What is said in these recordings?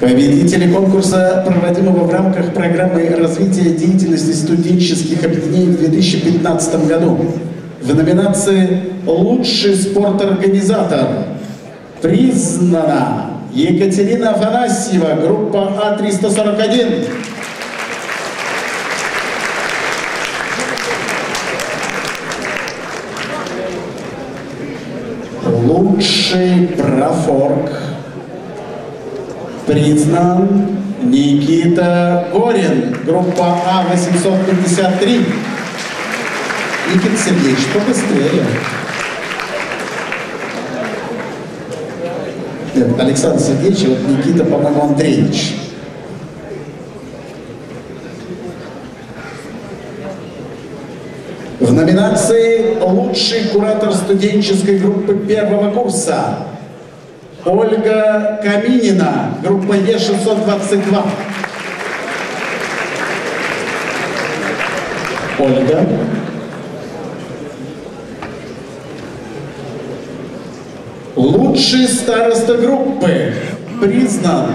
Победители конкурса, проводимого в рамках программы развития деятельности студенческих объединений в 2015 году. В номинации «Лучший спорторганизатор» признана Екатерина Афанасьева, группа А341. Лучший профорг признан Никита Горин, группа А853. Никита Сергеевич, побыстрее. Нет, Александр Сергеевич, вот Никита, по-моему, Андреевич. В номинации «Лучший куратор студенческой группы первого курса» Ольга Каминина, группа Е622. Ольга. Лучший староста группы признан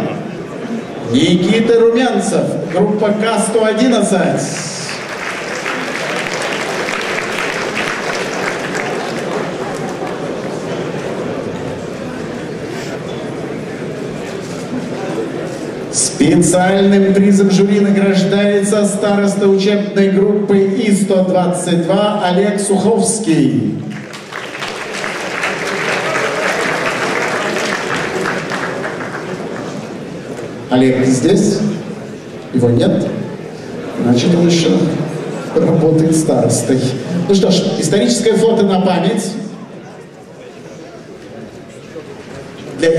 Никита Румянцев, группа К-111. Специальным призом жюри награждается староста учебной группы И-122 Олег Суховский. Олег здесь? Его нет? Значит, он еще работает старостой. Ну что ж, историческое фото на память. Для